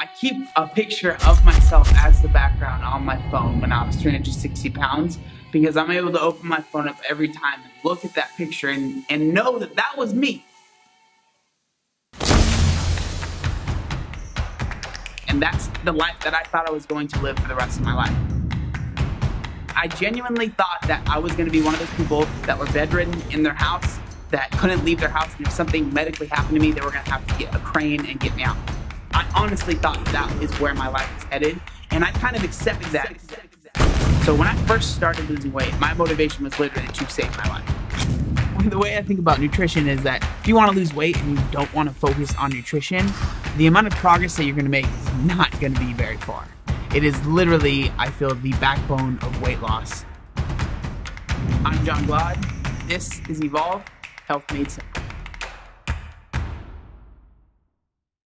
I keep a picture of myself as the background on my phone when I was 360 pounds because I'm able to open my phone up every time and look at that picture and, and know that that was me. And that's the life that I thought I was going to live for the rest of my life. I genuinely thought that I was going to be one of those people that were bedridden in their house, that couldn't leave their house, and if something medically happened to me, they were going to have to get a crane and get me out. Honestly thought that is where my life was headed, and I kind of accepted that. So when I first started losing weight, my motivation was literally to save my life. The way I think about nutrition is that if you want to lose weight and you don't want to focus on nutrition, the amount of progress that you're going to make is not going to be very far. It is literally, I feel, the backbone of weight loss. I'm John Glaude. This is Evolve Health Made Simple.